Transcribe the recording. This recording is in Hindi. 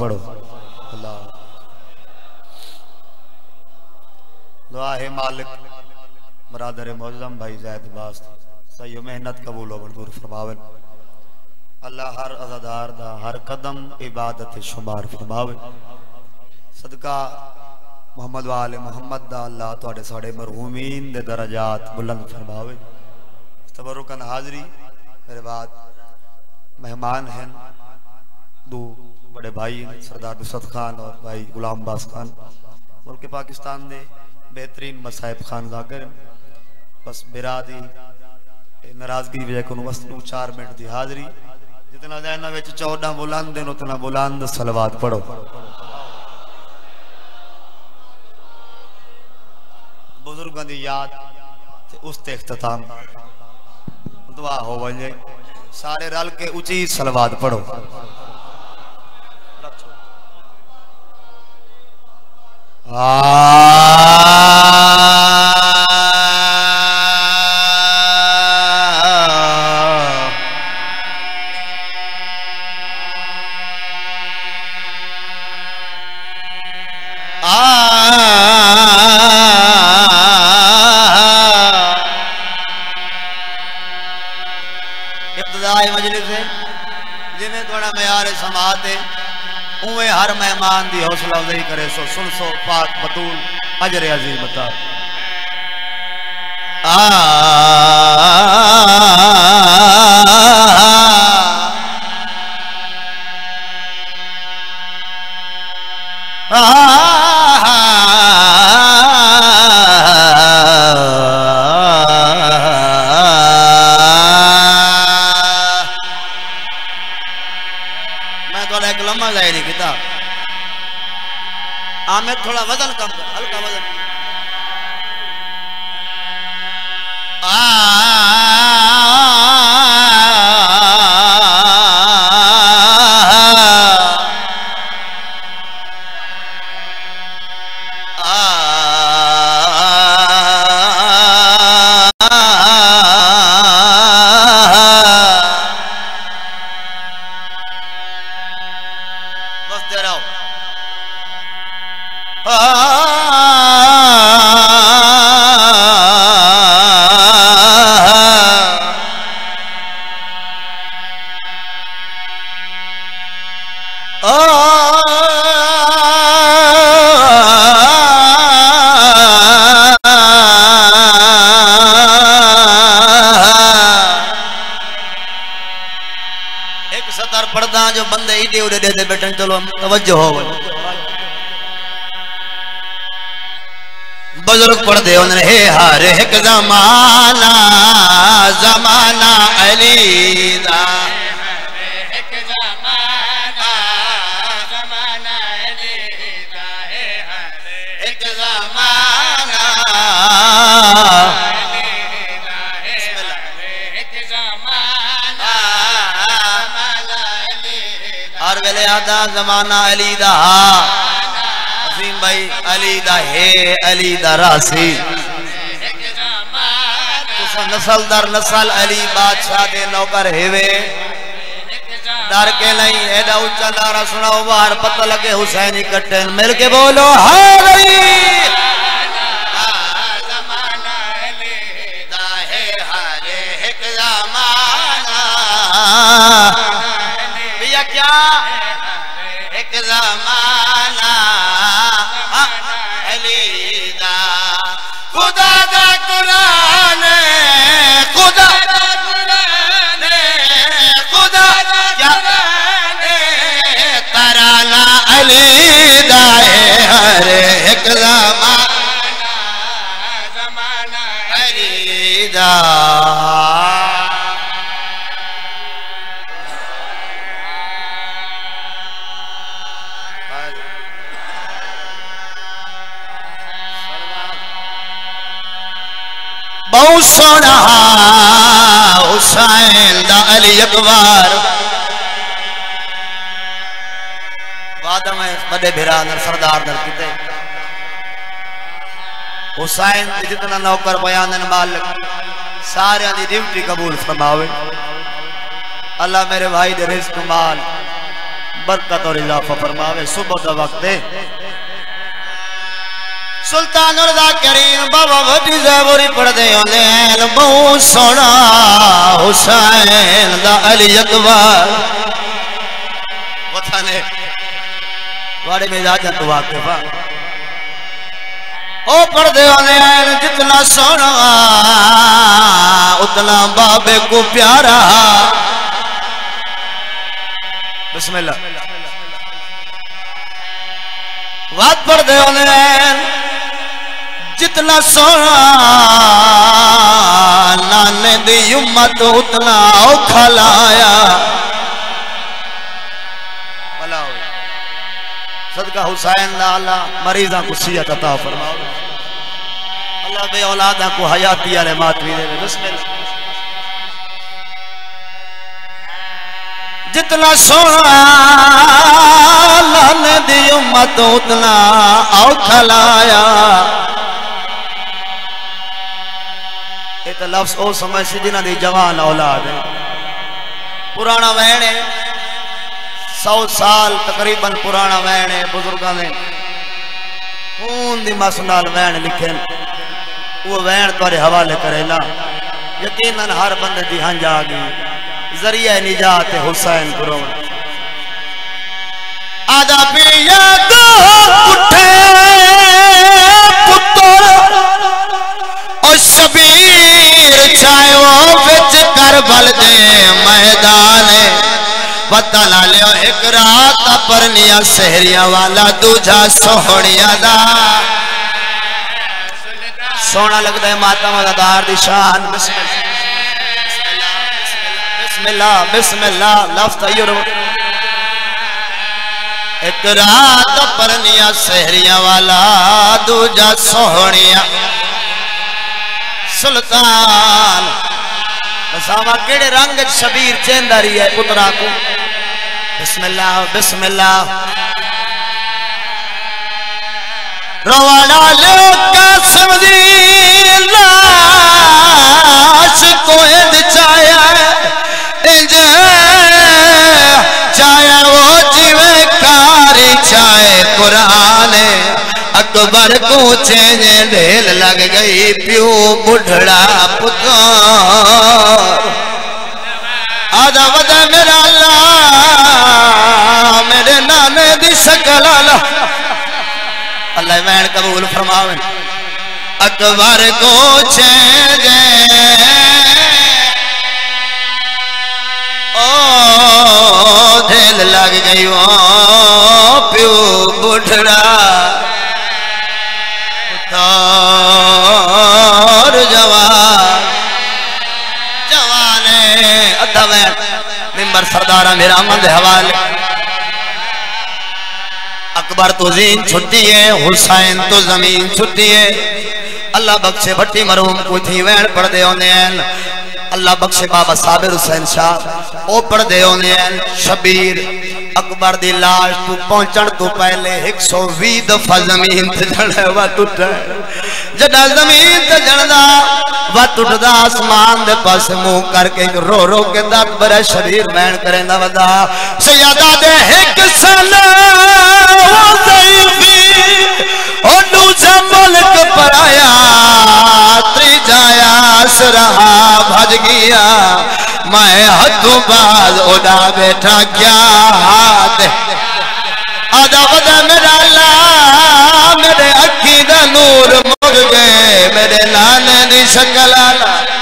पढ़ो। दुआ है मालिक, बरदर मोजम भाई जैद बास, सही मेहनत कबूलो मंजूर फरमावे अल्लाह हर अजादार दा हर कदम इबादत शुमार फरमावे। सदका मोहम्मद वाले मोहम्मद दा अल्लाह थोड़े साढ़े मरहूमीन दे दरजात बुलंद फरमावे। तबरुकन हाजरी, मेरे बाद मेहमान हैं, दो बड़े भाई सरदार नुसरत खान और भाई गुलाम बास खान। मुल्क पाकिस्तान दे बेहतरीन मसाहिब खान जाकर बस बिरादी नाराज़गी वजह को चार मिनट की हाजरी। जितना जैना चौदह बुलंद उतना बुलंद सलवाद पढ़ो। बुज़ुर्गों की याद उस ते दुआ हो वजे, सारे रल के उची सलवाद पढ़ो। इब्तदाई मजलिस है जिमें थोड़ा मैार समात है उवें हर मेहमान की हौसला अफजाई करे सो सुन सो पाक बतूल अजर अजीम बता मैं आमिर थोड़ा वज़न कम कर हल्का वज़न। बस सतर पड़दा जो बंदे इडे उडे दे बैठन, चलो तवज्जो हो। बुज़ुर्ग पढ़ते उन्हें हे हर एक जमाना जमाना अली हर वेले आदा जमाना अली दा अजीम भाई अली दा हे, अली दा रासी। नस्ल दर नस्ल अली बादशाह दे नौकर हेवे। डर के नहीं, एडा ऊँचा नारा सुनाओ, बाहर पता लगे हुसैन इकट्ठे। मिल के बोलो हाय है दा कुरान खुदा। दा कुरान है हर एक जमाना जमाना अली बहुत सोना हुसैन अली अकबर। बड़े सरदार हुसैन जितना नौकर बयान मालिक सारे दी ड्यूटी कबूल फरमावे। अल्लाह मेरे भाई दे माल, बरकत और इजाफा फरमावे। सुबह का वक्त सुल्तान रजा करीम बाबा वडी ज़बूरी पढ़दे होंदे हैं। बहुत सोना हुसैन दा अली अकबर। वथाने वाड़े में राजा तो वाकिफा ओ होंदे हैं जितना सोना उतना बाबे को प्यारा। बिस्मिल्लाह। बात पढ़दे होंदे हैं। जितना सोना नाने दी उम्मत उतना औखा लाया। सदका हुसैन अल्लाह मरीजा को सियत अता फरमाओ। अल्लाह औलादा को हयाती वाले मातवी दे बिस्मिल्लाह। जितना सोना लाने दी उम्मत उतना औखा लाया। तो लफ्ज ओ समझ से जिन्हों की जवान औलाद है। पुराना वैन है। सौ साल तकरीबन पुराना वैन है, बुज़ुर्गों ने खून दी मस नाल वैन लिखे वो वैन तुरे हवाले करे ना यकीनन हर बंदे की हंज आ गई। ज़रिया निजात हुसैन गुरु आदा पिया छायो विच करबल दे, मैदान पता ला लियो एक रात परनिया सहरिया वाला, दूजा सोहणिया दा। सोना लगता है माता मदादार दी शान। बिस्मिल्लाह बिस्मिल्लाह, लफ्ज तैयार एक रात परनिया सहरिया वाला, दूजा सोहणिया। सुल्तान। बसावा केड़े रंग शबीर चेंदारी है पुत्रा को? बिस्मिल्लाह बिस्मिल्लाह। रवाना लो कासिम दी अकबर को चेंज ढेल लग गई प्यो बुढ़ड़ा पुत्र आजा वदा मेरा अल्लाह मेरे नाने दी शकल अल्लाह वैन कबूल फरमावे। अकबर को चेंज ओ, ढेल लग गई वो प्यू बुढ़ड़ा। सरदारा मेरा मंद हवाले। अकबर तो जीन छुट्टी है, हुसैन तो ज़मीन छुट्टी है। अल्लाह बख्शे भट्टी मरूम को थी वैन पढ़ दे अल्लाह बख्शे बाबा साबिर हुसैन शाह। ओ पढ़ दे शबीर अकबर दी लाश तू पहुंचण तो पहले 120 दफ़ा ज़मीन ते जड़ा वा टुट जड़ा ज़मीन ते जड़दा वा टुटदा आसमान दे पास मुँह करके रो रो के दर्द भरा शरीर मैन करेंदा वदा। सैयदा दे एक सन त्रिजाया रहा, भज गया। मैं हथु बाज उड़ा बैठा क्या हाथ आजा बदा मेरा ला मेरे अखी का नूर मुड़ गए, मेरे नाने दी शकल आला